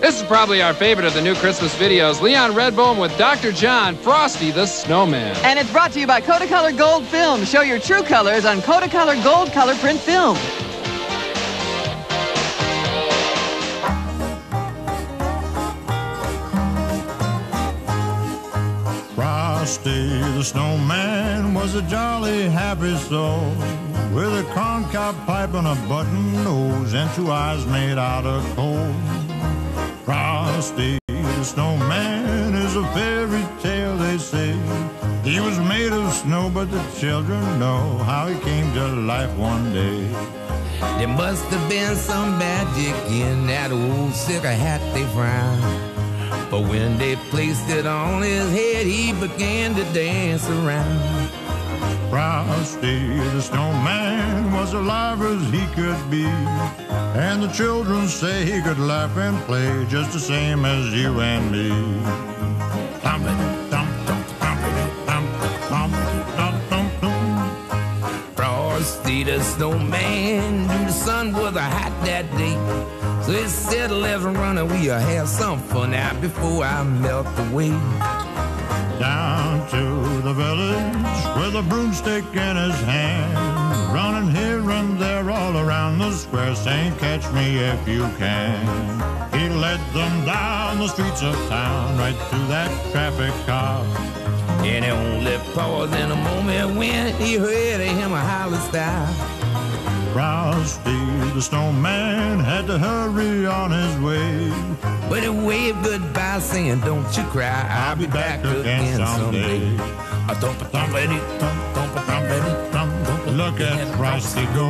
This is probably our favorite of the new Christmas videos. Leon Redbone with Dr. John, Frosty the Snowman. And it's brought to you by Kodacolor Gold Film. Show your true colors on Kodacolor Gold Color Print Film. Frosty the snowman was a jolly happy soul with a corncob pipe and a button nose and two eyes made out of coal. Frosty the snowman is a fairy tale, they say. He was made of snow, but the children know how he came to life one day. There must have been some magic in that old silver hat they found. But when they placed it on his head, he began to dance around. Frosty the snowman was alive as he could be. And the children say he could laugh and play just the same as you and me. Frosty the snowman knew the sun was a hot that day. So he said, let's run and we'll have some fun out before I melt away. Down to a broomstick in his hand, running here and there all around the square, saying, Catch me if you can. He led them down the streets of town, right through that traffic cop. And he only paused in a moment when he heard him a holler style. Frosty the snowman had to hurry on his way. But he waved goodbye, saying, Don't you cry, I'll, be, back, again someday. A thump a thump a thump thump a thump a thump Look at Frosty go.